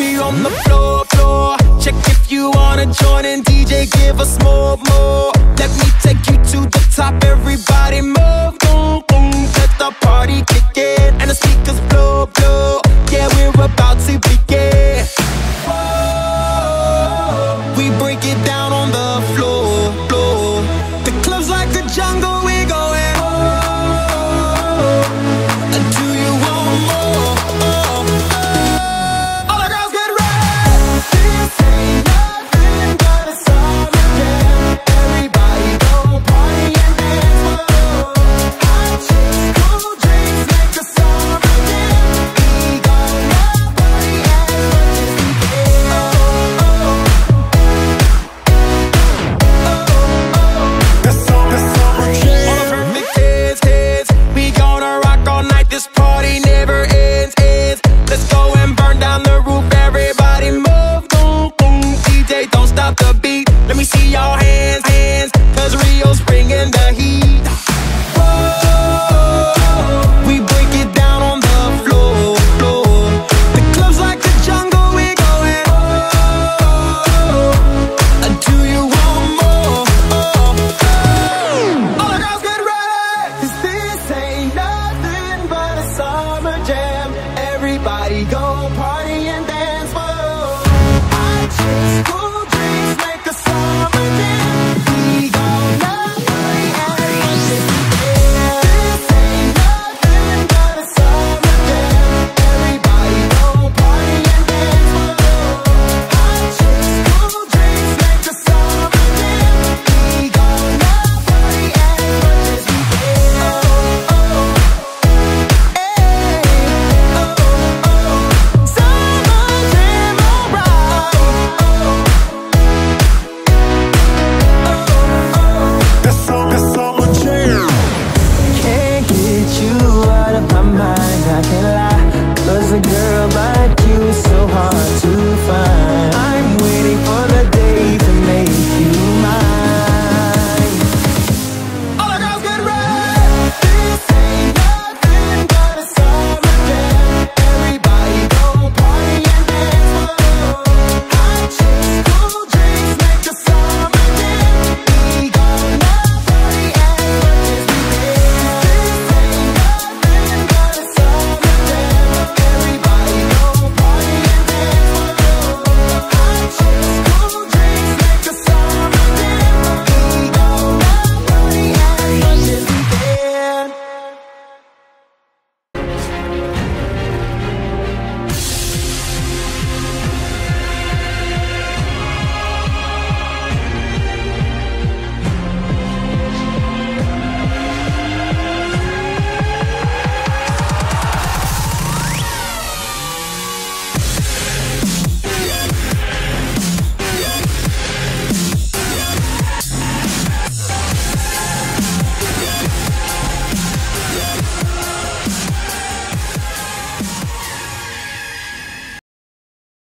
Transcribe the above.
on the floor, floor. Check if you wanna join in, DJ, give us more, more. Let me take you Everybody go party and dance, whoa. I just